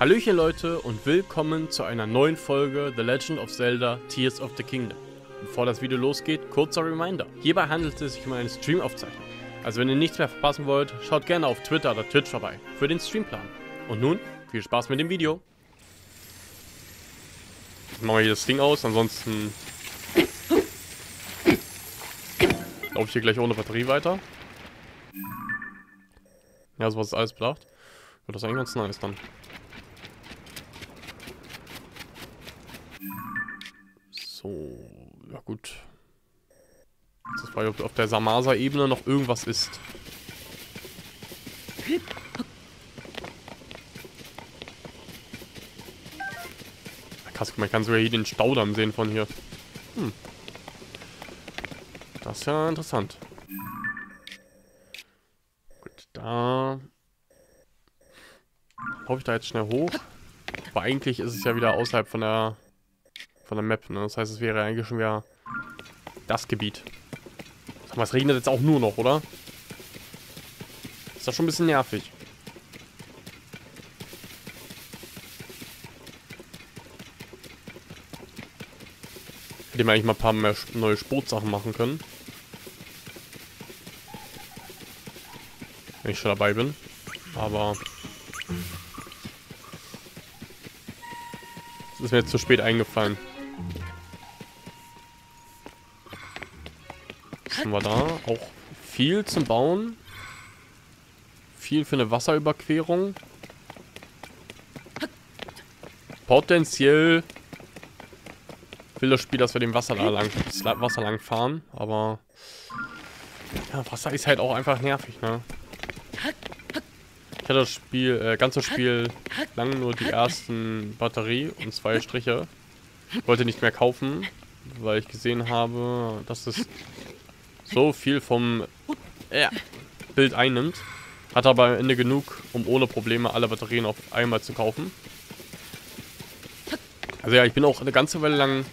Hallöchen Leute und willkommen zu einer neuen Folge The Legend of Zelda Tears of the Kingdom. Bevor das Video losgeht, kurzer Reminder. Hierbei handelt es sich um eine Streamaufzeichnung. Also wenn ihr nichts mehr verpassen wollt, schaut gerne auf Twitter oder Twitch vorbei für den Streamplan. Und nun, viel Spaß mit dem Video. Ich mache hier das Ding aus, ansonsten laufe ich hier gleich ohne Batterie weiter. Ja, sowas ist alles bedacht. Wird das eigentlich ganz nice dann. So, ja gut. Jetzt ist frage, ob auf der Samasa-Ebene noch irgendwas ist. Krass, man kann sogar hier den Staudamm sehen von hier. Hm. Das ist ja interessant. Gut, da... Hoffe ich da jetzt schnell hoch. Aber eigentlich ist es ja wieder außerhalb von der von der Map. Ne? Das heißt, es wäre eigentlich schon wieder das Gebiet. Sag mal, es regnet jetzt auch nur noch, oder? Ist doch schon ein bisschen nervig. Hätte man eigentlich mal ein paar mehr neue Sportsachen machen können. Wenn ich schon dabei bin. Aber... Das ist mir jetzt zu spät eingefallen. Haben wir da? Auch viel zum Bauen. Viel für eine Wasserüberquerung. Potenziell will das Spiel, dass wir dem Wasser da lang, Wasser lang fahren, aber ja, Wasser ist halt auch einfach nervig, ne? Ich hatte das Spiel, äh, ganze Spiel lang nur die ersten Batterie und zwei Striche. Wollte nicht mehr kaufen, weil ich gesehen habe, dass es so viel vom äh, Bild einnimmt. Hat aber am Ende genug, um ohne Probleme alle Batterien auf einmal zu kaufen. Also ja, ich bin auch eine ganze Weile lang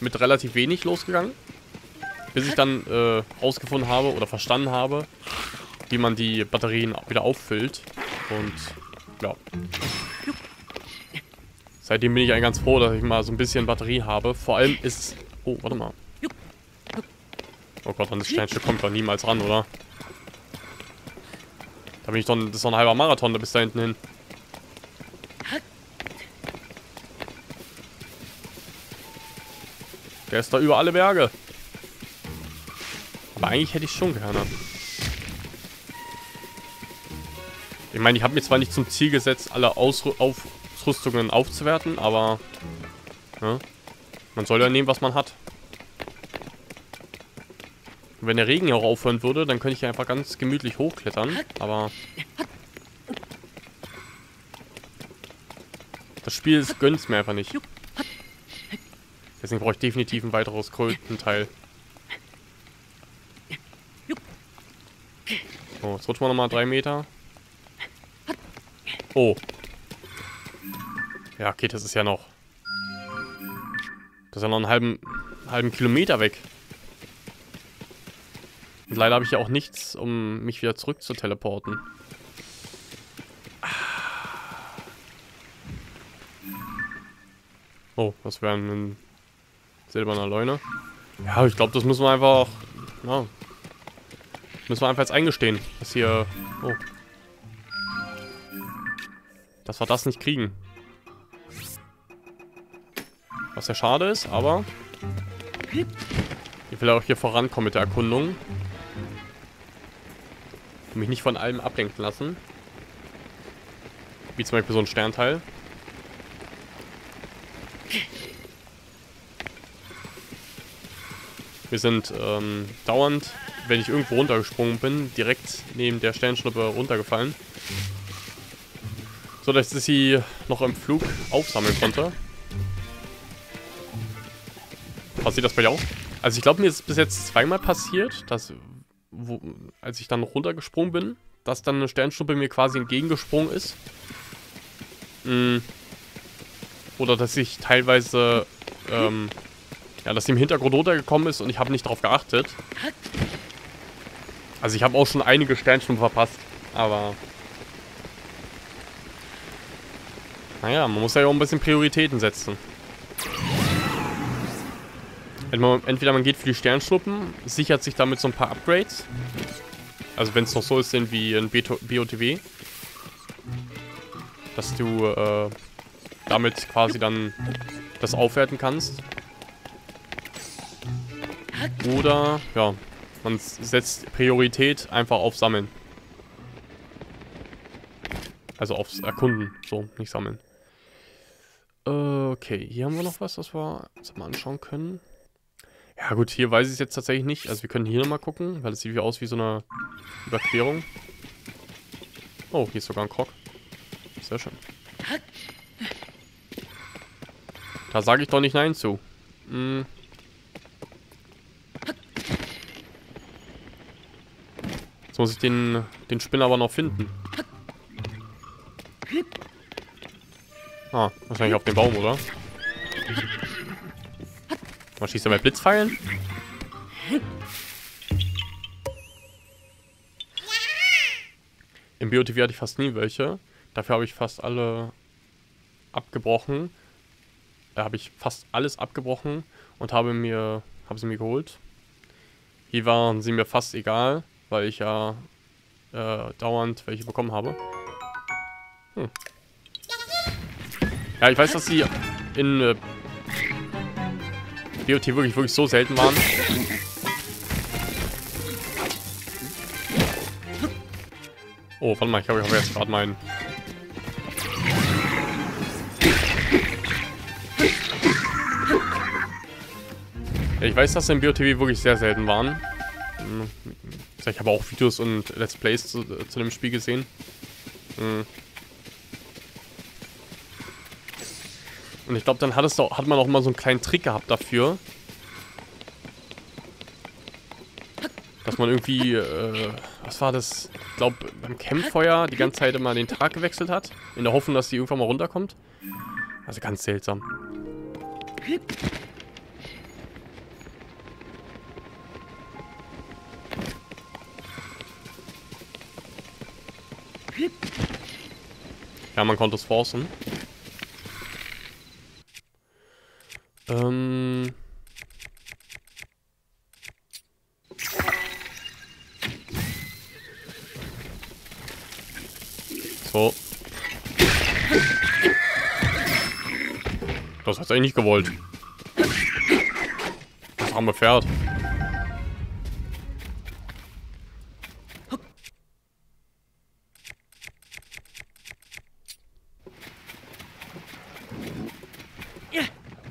mit relativ wenig losgegangen. Bis ich dann äh, rausgefunden habe oder verstanden habe, wie man die Batterien wieder auffüllt. Und ja. Seitdem bin ich eigentlich ganz froh, dass ich mal so ein bisschen Batterie habe. Vor allem ist... Oh, warte mal. Oh Gott, an das Steinstück kommt doch niemals ran, oder? Da bin ich doch... Das ist doch ein halber Marathon da bis da hinten hin. Der ist da über alle Berge. Aber eigentlich hätte ich schon gerne. Ich meine, ich habe mir zwar nicht zum Ziel gesetzt, alle Ausru Ausrüstungen aufzuwerten, aber... Ja, man soll ja nehmen, was man hat. Und wenn der Regen ja auch aufhören würde, dann könnte ich einfach ganz gemütlich hochklettern. Aber... Das Spiel gönnt es mir einfach nicht. Deswegen brauche ich definitiv ein weiteres Krötenteil. So, jetzt rutschen wir nochmal drei Meter. Oh. Ja, okay, das ist ja noch... Das ist ja noch einen halben, halben Kilometer weg. Und leider habe ich ja auch nichts, um mich wieder zurück zu teleporten. Oh, das wäre ein silberner Leune. Ja, ich glaube, das müssen wir einfach... Ja, müssen wir einfach jetzt eingestehen, dass hier... Oh. Dass wir das nicht kriegen. Was ja schade ist, aber... Ich will auch hier vorankommen mit der Erkundung. Und mich nicht von allem ablenken lassen. Wie zum Beispiel so ein Sternteil. Wir sind ähm, dauernd, wenn ich irgendwo runtergesprungen bin, direkt neben der Sternschnuppe runtergefallen. So dass ich sie noch im Flug aufsammeln konnte. Passiert das bei dir auch? Also ich glaube, mir ist es bis jetzt zweimal passiert, dass wo, als ich dann runtergesprungen bin, dass dann eine Sternschnuppe mir quasi entgegengesprungen ist. Mhm. Oder dass ich teilweise, ähm, ja, dass sie im Hintergrund runtergekommen ist und ich habe nicht darauf geachtet. Also ich habe auch schon einige Sternschnuppen verpasst, aber... Naja, man muss ja auch ein bisschen Prioritäten setzen. Entweder man geht für die Sternschnuppen, sichert sich damit so ein paar Upgrades. Also wenn es noch so ist, denn wie in BOTW. Dass du äh, damit quasi dann das aufwerten kannst. Oder, ja, man setzt Priorität einfach auf Sammeln. Also aufs Erkunden, so, nicht sammeln. Okay, hier haben wir noch was, was wir uns mal anschauen können. Ja gut, hier weiß ich es jetzt tatsächlich nicht. Also wir können hier nochmal gucken, weil es sieht wie aus wie so eine Überquerung. Oh, hier ist sogar ein Krog. Sehr schön. Da sage ich doch nicht Nein zu. Hm. Jetzt muss ich den, den Spinner aber noch finden. Ah, wahrscheinlich auf den Baum, oder? Man schießt er mit Blitzpfeilen? Im BOTV hatte ich fast nie welche. Dafür habe ich fast alle abgebrochen. Da habe ich fast alles abgebrochen und habe mir habe sie mir geholt. Hier waren sie mir fast egal, weil ich ja äh, dauernd welche bekommen habe. Hm. Ja, ich weiß, dass sie in äh, BOT wirklich, wirklich so selten waren. Oh, warte mal, ich glaube, ich habe jetzt gerade meinen... Ja, ich weiß, dass in BOTW wirklich sehr selten waren. Hm, ich habe auch Videos und Let's Plays zu, zu dem Spiel gesehen. Und ich glaube, dann hat, es doch, hat man auch mal so einen kleinen Trick gehabt dafür. Dass man irgendwie, äh, was war das? Ich glaube, beim Campfeuer die ganze Zeit immer den Tag gewechselt hat. In der Hoffnung, dass die irgendwann mal runterkommt. Also ganz seltsam. Ja, man konnte es forcen. Ähm. So. Das hat's eigentlich nicht gewollt. Das arme Pferd.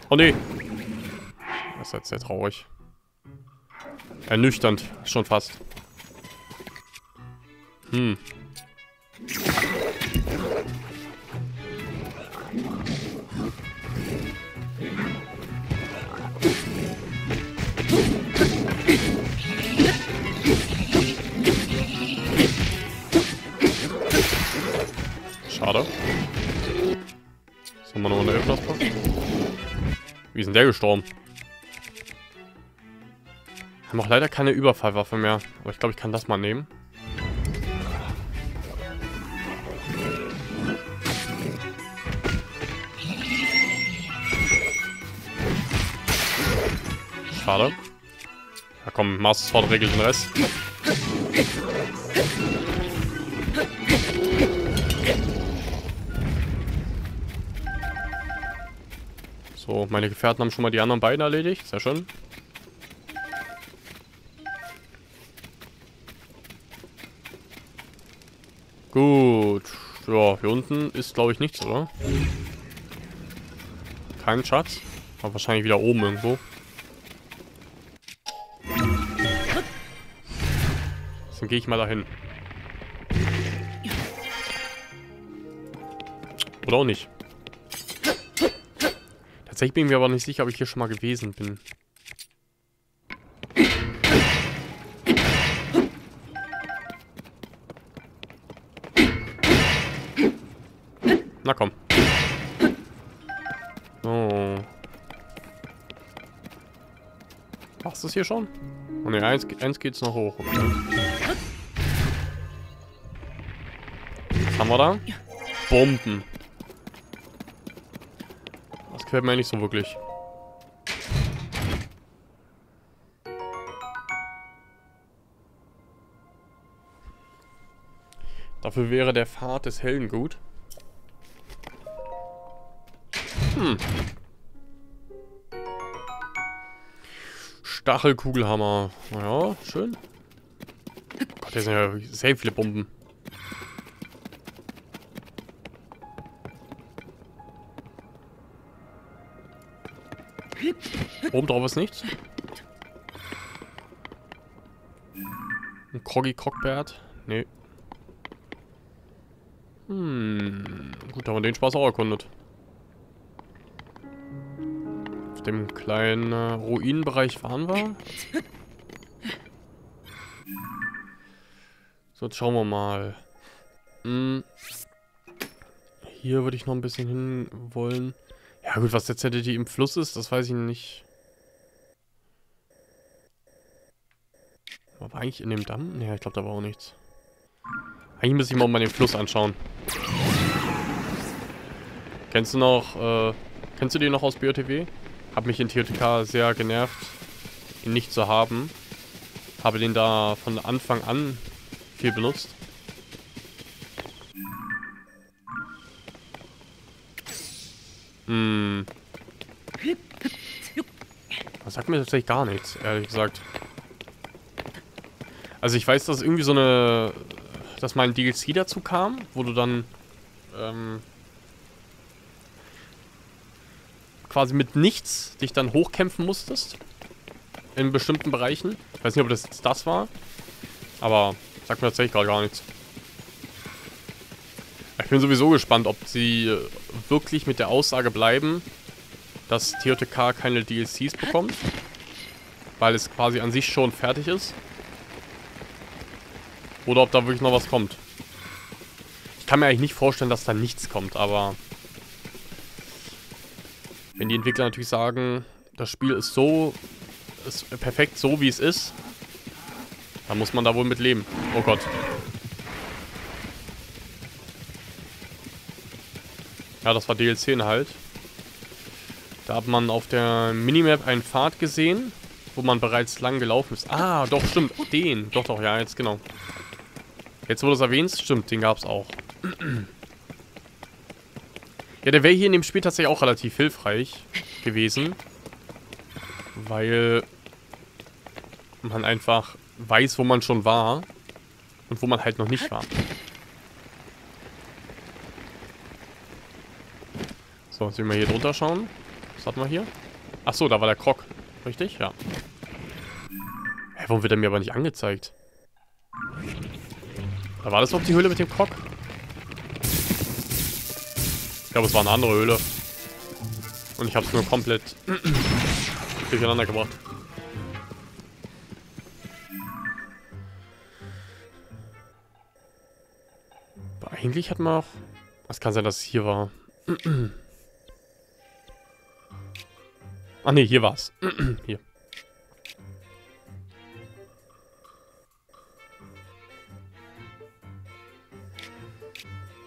Oh nee. Ist jetzt sehr traurig. Ernüchternd, schon fast. Hm. Schade. Sollen wir noch eine Öffnung wie ist denn der gestorben? Haben auch leider keine Überfallwaffe mehr. Aber ich glaube, ich kann das mal nehmen. Schade. Ja komm, Master Sword regelt den Rest. So, meine Gefährten haben schon mal die anderen beiden erledigt. Sehr schön. Gut. Ja, hier unten ist, glaube ich, nichts, oder? Kein Schatz. Aber wahrscheinlich wieder oben irgendwo. Dann gehe ich mal dahin. Oder auch nicht. Tatsächlich bin ich mir aber nicht sicher, ob ich hier schon mal gewesen bin. Na komm. Oh. Machst du es hier schon? Oh ne, eins, eins geht's noch hoch. Was haben wir da? Bomben. Das gefällt mir nicht so wirklich. Dafür wäre der Pfad des Helden gut. Hm. Stachelkugelhammer. Naja, schön. Gott, hier sind ja sehr viele Bomben. Oben drauf ist nichts. Ein Kroggy Cockbert? Nee. Hm. Gut, haben wir den Spaß auch erkundet. Dem kleinen äh, Ruinenbereich waren wir. So, jetzt schauen wir mal. Hm. Hier würde ich noch ein bisschen hin wollen. Ja gut, was jetzt hätte die im Fluss ist, das weiß ich nicht. War eigentlich in dem Damm? Ne, ich glaube, da war auch nichts. Eigentlich müsste ich mal, mal den Fluss anschauen. Kennst du noch, äh, kennst du den noch aus BOTW? Hab mich in TOTK sehr genervt, ihn nicht zu haben. Habe den da von Anfang an viel benutzt. Hm. Das sagt mir tatsächlich gar nichts, ehrlich gesagt. Also ich weiß, dass irgendwie so eine... Dass mal ein DLC dazu kam, wo du dann... Ähm, quasi mit nichts dich dann hochkämpfen musstest. In bestimmten Bereichen. Ich weiß nicht, ob das jetzt das war. Aber sagt mir tatsächlich gerade gar nichts. Ich bin sowieso gespannt, ob sie wirklich mit der Aussage bleiben, dass TOTK keine DLCs bekommt. Weil es quasi an sich schon fertig ist. Oder ob da wirklich noch was kommt. Ich kann mir eigentlich nicht vorstellen, dass da nichts kommt, aber... Die Entwickler natürlich sagen, das Spiel ist so... ist perfekt so, wie es ist, dann muss man da wohl mit leben. Oh Gott. Ja, das war DLC halt. Da hat man auf der Minimap einen Pfad gesehen, wo man bereits lang gelaufen ist. Ah, doch, stimmt. Den. Doch, doch, ja, jetzt genau. Jetzt, wo du es erwähnst, stimmt, den gab es auch. Ja, der wäre hier in dem Spiel tatsächlich auch relativ hilfreich gewesen. Weil man einfach weiß, wo man schon war und wo man halt noch nicht war. So, jetzt wir mal hier drunter schauen. Was hatten wir hier? Achso, da war der Krog. Richtig? Ja. Hä, warum wird er mir aber nicht angezeigt? Da war das überhaupt die Höhle mit dem Krog? Ich glaube, es war eine andere Höhle. Und ich habe es nur komplett durcheinander gebracht. Aber eigentlich hat man auch... Es kann sein, dass es hier war. Ach nee, hier war's. hier.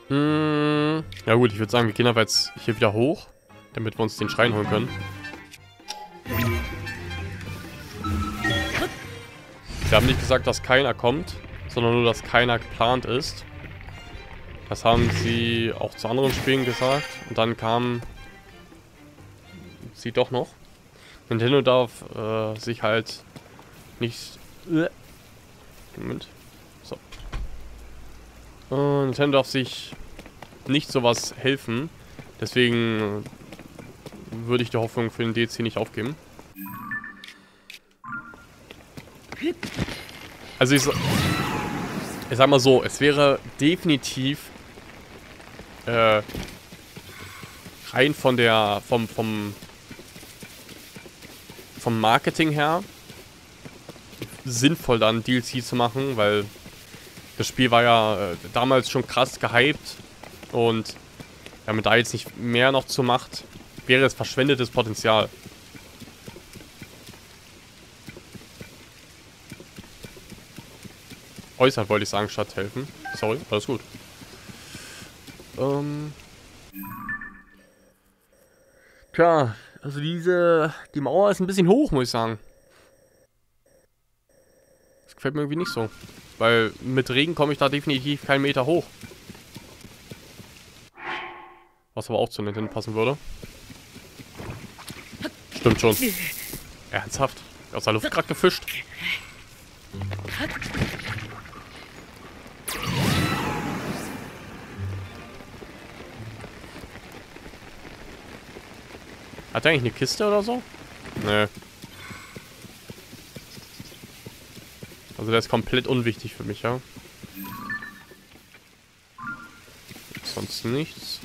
Hm, ja gut, ich würde sagen, wir gehen aber jetzt hier wieder hoch, damit wir uns den Schrein holen können. Wir haben nicht gesagt, dass keiner kommt, sondern nur, dass keiner geplant ist. Das haben sie auch zu anderen Spielen gesagt. Und dann kam sie doch noch. Nintendo darf äh, sich halt nicht... Moment. Äh, Nintendo darf sich nicht sowas helfen. Deswegen würde ich die Hoffnung für den DLC nicht aufgeben. Also ich, ich sag mal so, es wäre definitiv äh, rein von der vom vom vom Marketing her sinnvoll dann DLC zu machen, weil das Spiel war ja äh, damals schon krass gehypt und wenn man da jetzt nicht mehr noch zu macht, wäre es verschwendetes Potenzial. Äußern wollte ich sagen, statt helfen. Sorry, alles gut. Ähm Tja, also diese, die Mauer ist ein bisschen hoch, muss ich sagen. Gefällt mir irgendwie nicht so. Weil mit Regen komme ich da definitiv keinen Meter hoch. Was aber auch zu Nintendo passen würde. Stimmt schon. Ernsthaft? Aus der Luft gerade gefischt? Hat er eigentlich eine Kiste oder so? Nee. Also der ist komplett unwichtig für mich, ja. Sonst nichts.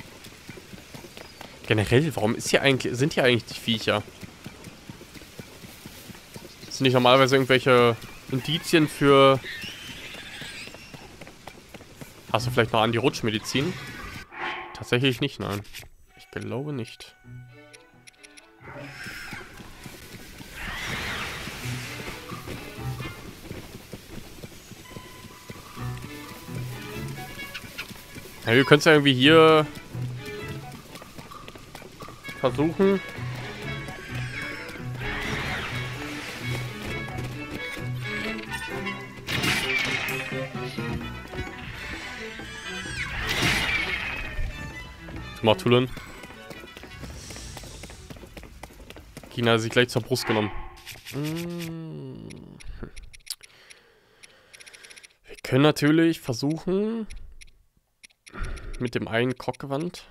Generell, warum ist hier eigentlich, sind hier eigentlich die Viecher? Sind nicht normalerweise irgendwelche Indizien für... Hast du vielleicht noch an die Rutschmedizin? Tatsächlich nicht, nein. Ich glaube nicht. Ja, wir können es ja irgendwie hier versuchen. Martulen. China hat sich gleich zur Brust genommen. Hm. Wir können natürlich versuchen, mit dem einen Kockgewand,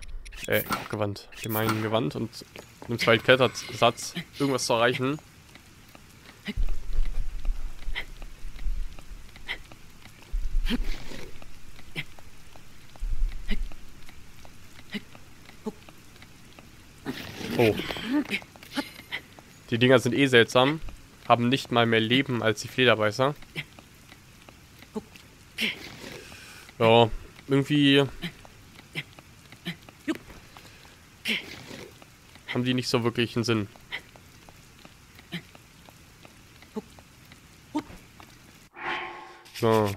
äh, Kockgewand, dem einen Gewand und einem zweiten Klettersatz irgendwas zu erreichen. Oh. Die Dinger sind eh seltsam. Haben nicht mal mehr Leben als die Flederbeißer. Ja, irgendwie... Haben die nicht so wirklich einen Sinn. So.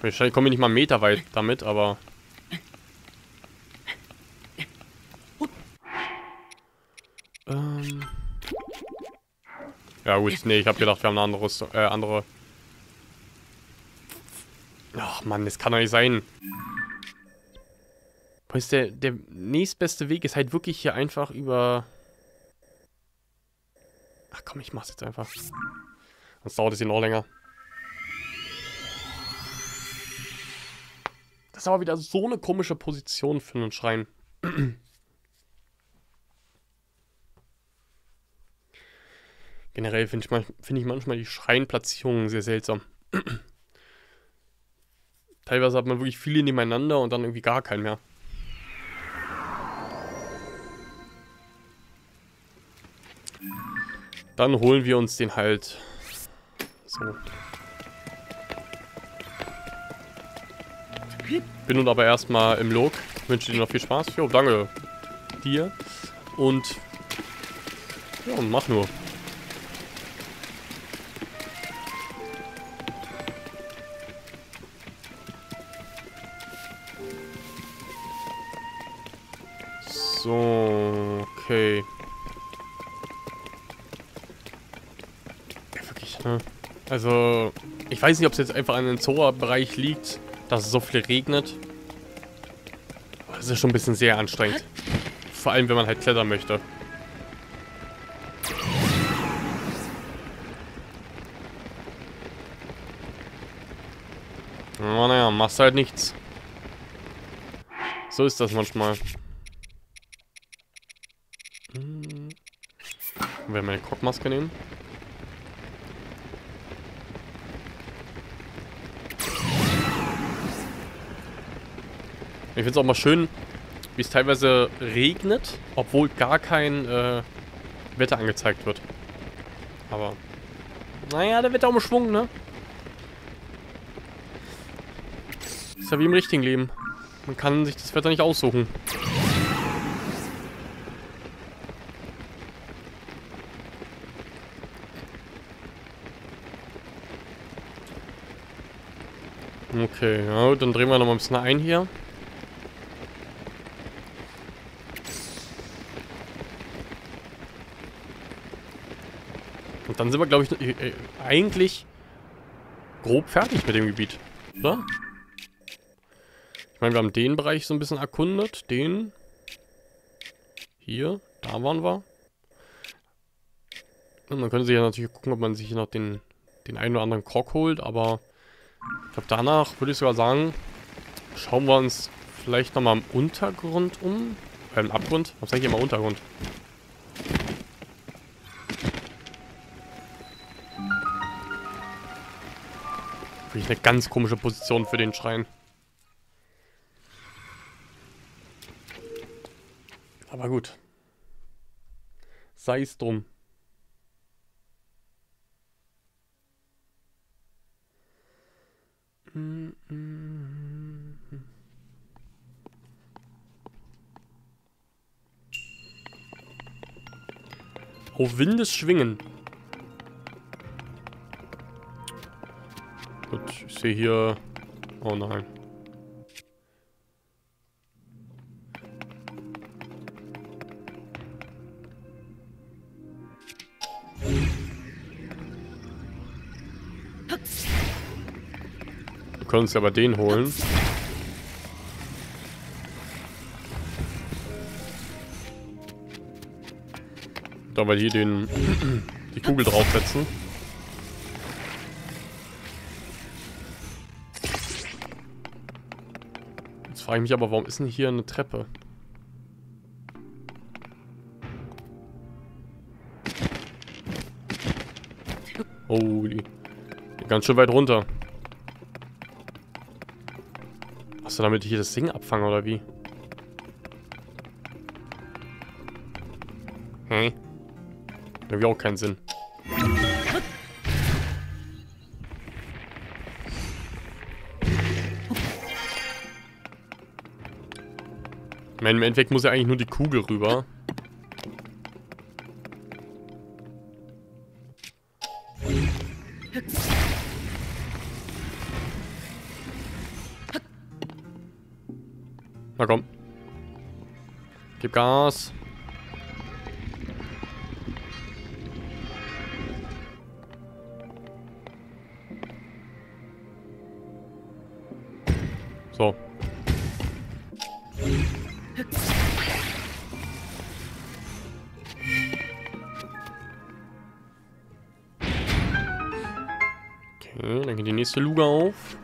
Wahrscheinlich komme ich nicht mal einen Meter weit damit, aber... Ähm. Ja gut, nee, ich habe gedacht, wir haben eine andere äh, andere... Ach Mann, das kann doch nicht sein. Ist der, der nächstbeste Weg ist halt wirklich hier einfach über... Ach komm, ich mach's jetzt einfach. Sonst dauert es hier noch länger. Das ist aber wieder so eine komische Position für einen Schrein. Generell finde ich, find ich manchmal die Schreinplatzierungen sehr seltsam. Teilweise hat man wirklich viele nebeneinander und dann irgendwie gar keinen mehr. Dann holen wir uns den halt. So. Bin nun aber erstmal im Log. Wünsche dir noch viel Spaß. Jo, danke dir. Und ja, mach nur. Ich weiß nicht, ob es jetzt einfach an den Zora-Bereich liegt, dass es so viel regnet. Aber es ist schon ein bisschen sehr anstrengend. Vor allem, wenn man halt klettern möchte. Aber naja, machst halt nichts. So ist das manchmal. wir meine Kockmaske nehmen. Ich finde es auch mal schön, wie es teilweise regnet, obwohl gar kein äh, Wetter angezeigt wird. Aber, naja, der Wetter umschwungen, ne? Ist ja wie im richtigen Leben. Man kann sich das Wetter nicht aussuchen. Okay, ja, dann drehen wir noch mal ein bisschen ein hier. Dann sind wir, glaube ich, äh, äh, eigentlich grob fertig mit dem Gebiet. Oder? Ich meine, wir haben den Bereich so ein bisschen erkundet. Den. Hier. Da waren wir. Und man könnte sich ja natürlich gucken, ob man sich noch den, den einen oder anderen Krog holt, aber ich glaube, danach würde ich sogar sagen, schauen wir uns vielleicht nochmal im Untergrund um. Äh, im Abgrund? Was sage ich immer Untergrund? Eine ganz komische Position für den Schrein. Aber gut. Sei es drum. Auf Windes schwingen. Gut, ich sehe hier... Oh nein. Wir können uns aber den holen. Da wir hier den die Kugel draufsetzen. Frage ich mich aber, warum ist denn hier eine Treppe? Oh, die, die ganz schön weit runter. Du damit hier das Ding abfangen oder wie? Hä? Irgendwie auch keinen Sinn. Meine, im Endeffekt muss ja eigentlich nur die Kugel rüber. Na komm. Gib Gas. Nächste Luge auf.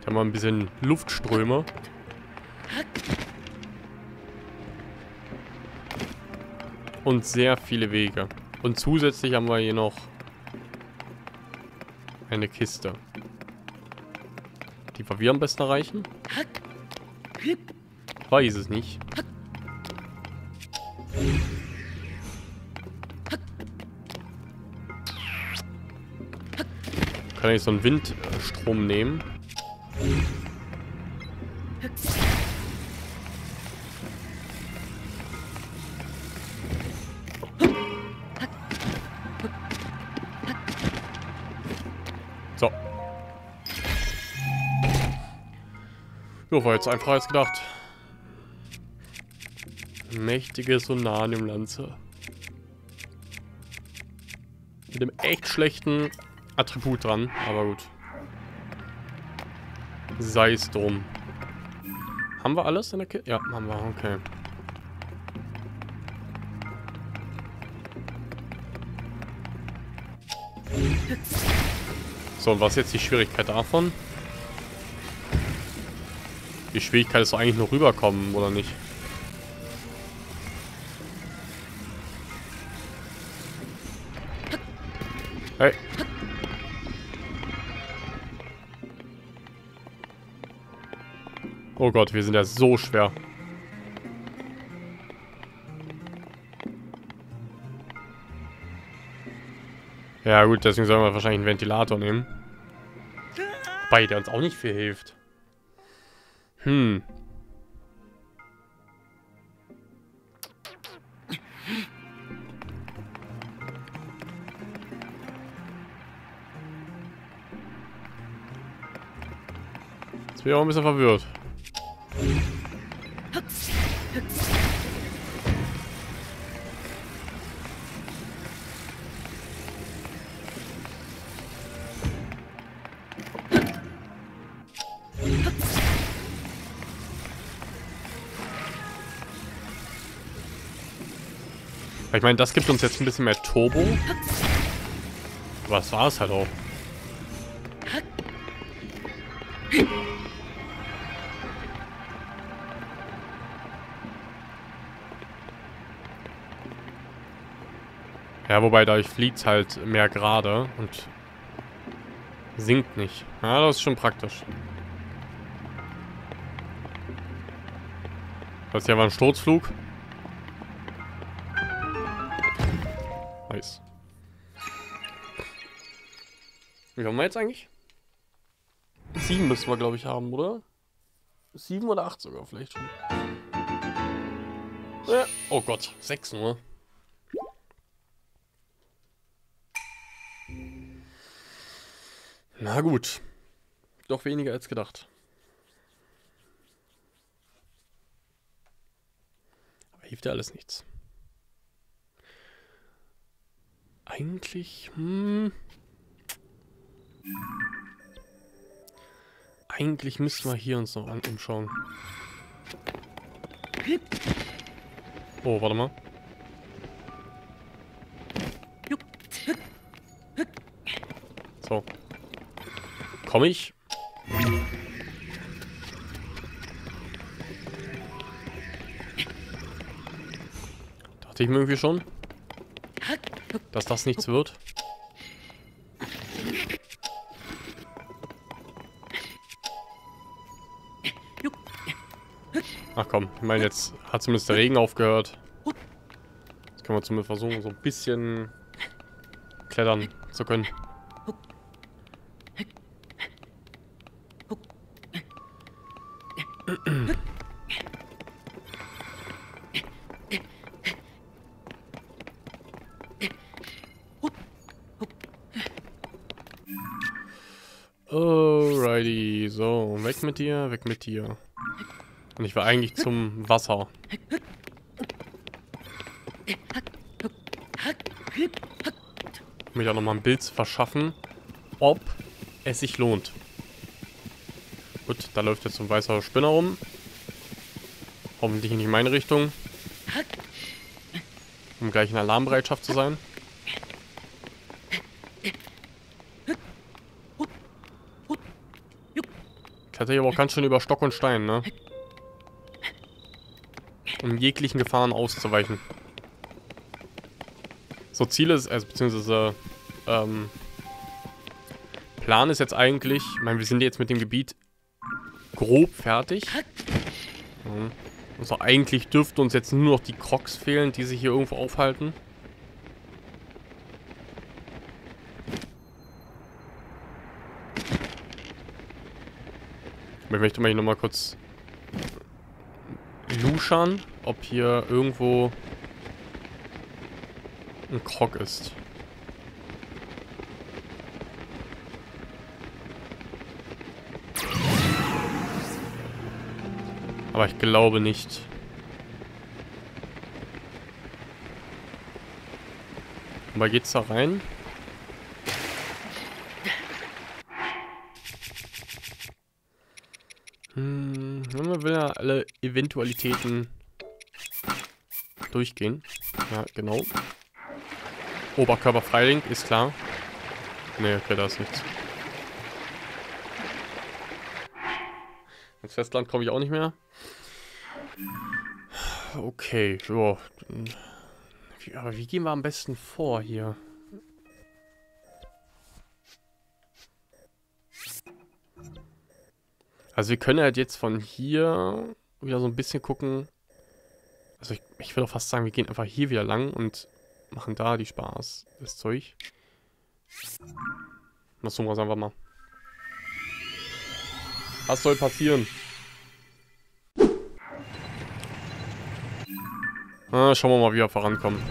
Da haben wir ein bisschen Luftströme. Und sehr viele Wege. Und zusätzlich haben wir hier noch eine Kiste. Die wir am besten erreichen? Weiß es nicht. Kann ich so einen Windstrom nehmen? So. Jo, war jetzt einfacher als gedacht. Mächtige Sonanium-Lanze. Mit dem echt schlechten Attribut dran, aber gut. Sei es drum. Haben wir alles in der Kiste? Ja, haben wir, okay. So, und was ist jetzt die Schwierigkeit davon? Die Schwierigkeit ist doch eigentlich nur rüberkommen, oder nicht? Oh Gott, wir sind ja so schwer. Ja gut, deswegen sollen wir wahrscheinlich einen Ventilator nehmen. Wobei der uns auch nicht viel hilft. Hm. Jetzt bin ich auch ein bisschen verwirrt. Ich meine, das gibt uns jetzt ein bisschen mehr Turbo. Aber das war es halt auch. Ja, wobei dadurch fliegt es halt mehr gerade und sinkt nicht. Ja, das ist schon praktisch. Das hier war ein Sturzflug. Wie haben wir jetzt eigentlich? Sieben müssen wir, glaube ich, haben, oder? Sieben oder acht sogar vielleicht schon. Ja. Oh Gott, sechs nur. Na gut. Doch weniger als gedacht. Aber hilft ja alles nichts. Eigentlich, hm. Eigentlich müssten wir hier uns noch an umschauen. Oh, warte mal. So. Komme ich? Dachte ich mir irgendwie schon, dass das nichts wird. Komm, ich meine, jetzt hat zumindest der Regen aufgehört. Jetzt können wir zumindest versuchen, so ein bisschen klettern zu können. Alrighty, so, weg mit dir, weg mit dir. Und ich war eigentlich zum Wasser. Um mich auch nochmal ein Bild zu verschaffen, ob es sich lohnt. Gut, da läuft jetzt so ein weißer Spinner rum. Hoffentlich nicht in meine Richtung. Um gleich in Alarmbereitschaft zu sein. Kletter hier aber auch ganz schön über Stock und Stein, ne? Um jeglichen Gefahren auszuweichen. So, Ziel ist, also beziehungsweise, ähm, Plan ist jetzt eigentlich, ich meine, wir sind jetzt mit dem Gebiet grob fertig. Mhm. Also eigentlich dürften uns jetzt nur noch die Crocs fehlen, die sich hier irgendwo aufhalten. Ich möchte mal hier nochmal kurz luschern, ob hier irgendwo ein Krog ist. Aber ich glaube nicht. Aber geht's da rein? Hm, wir will ja alle Eventualitäten durchgehen. Ja, genau. Oberkörper Freilink, ist klar. Ne, okay, da ist nichts. Ins Festland komme ich auch nicht mehr. Okay, ja. Aber wie gehen wir am besten vor hier? Also wir können halt jetzt von hier wieder so ein bisschen gucken. Also ich, ich würde fast sagen, wir gehen einfach hier wieder lang und machen da die Spaß, das Zeug. Das tun wir einfach mal. Was soll passieren? Na, schauen wir mal, wie wir vorankommen.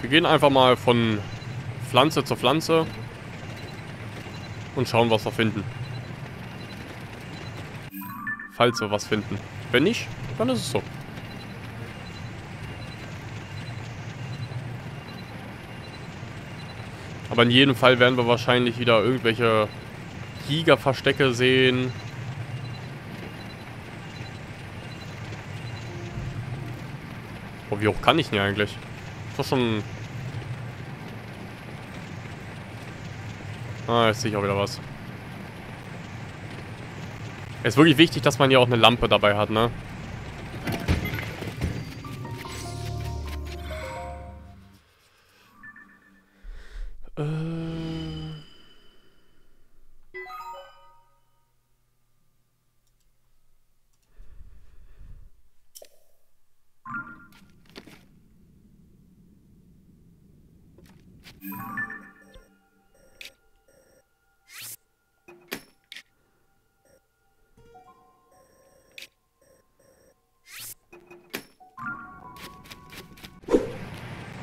Wir gehen einfach mal von Pflanze zu Pflanze und schauen, was wir finden. Falls wir was finden. Wenn nicht, dann ist es so. Aber in jedem Fall werden wir wahrscheinlich wieder irgendwelche Giga-Verstecke sehen. Oh, wie hoch kann ich denn eigentlich? Ist doch schon... Ah, jetzt sehe ich auch wieder was. Ist wirklich wichtig, dass man hier auch eine Lampe dabei hat, ne?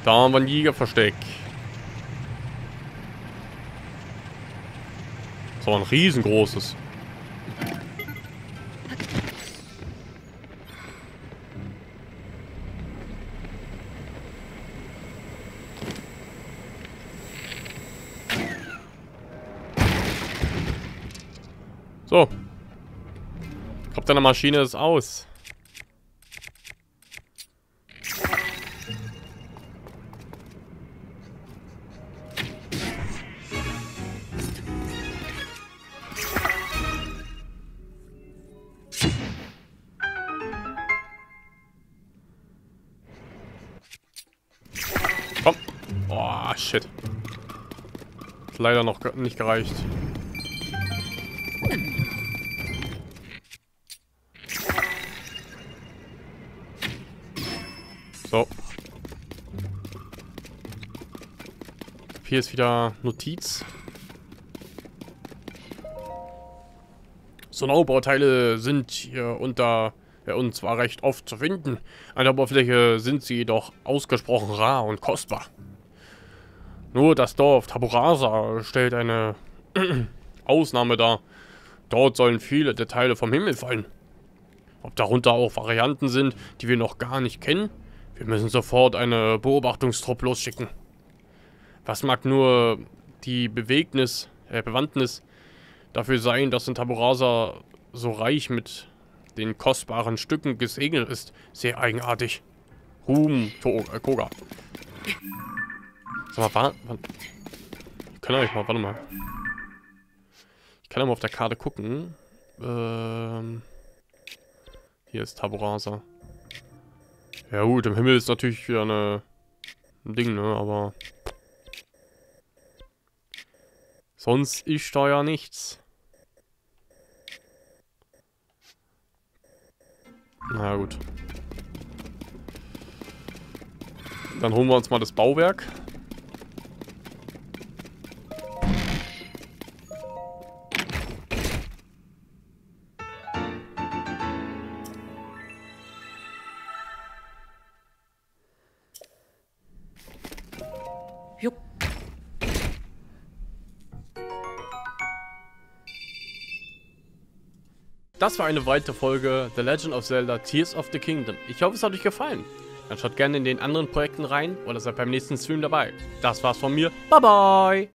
Da haben wir ein Jägerversteck. So ein riesengroßes. So. Ich glaube, deine Maschine ist aus. Noch nicht gereicht. So. Hier ist wieder Notiz. Sonaubauteile sind hier unter ja, und zwar recht oft zu finden. An der Oberfläche sind sie jedoch ausgesprochen rar und kostbar. Nur das Dorf Taburasa stellt eine Ausnahme dar. Dort sollen viele Details vom Himmel fallen. Ob darunter auch Varianten sind, die wir noch gar nicht kennen, wir müssen sofort eine Beobachtungstrupp losschicken. Was mag nur die Bewegnis, äh, Bewandtnis dafür sein, dass in Taburasa so reich mit den kostbaren Stücken gesegnet ist. Sehr eigenartig. Ruhm, to äh, Koga. Sag mal, wann, Ich kann euch mal, warte mal. Ich kann ja mal auf der Karte gucken. Ähm, hier ist Taburasa. Ja gut, im Himmel ist natürlich wieder eine, ein Ding, ne, aber... Sonst ist da ja nichts. Na gut. Dann holen wir uns mal das Bauwerk. Das war eine weitere Folge The Legend of Zelda Tears of the Kingdom. Ich hoffe, es hat euch gefallen. Dann schaut gerne in den anderen Projekten rein oder seid beim nächsten Stream dabei. Das war's von mir. Bye bye!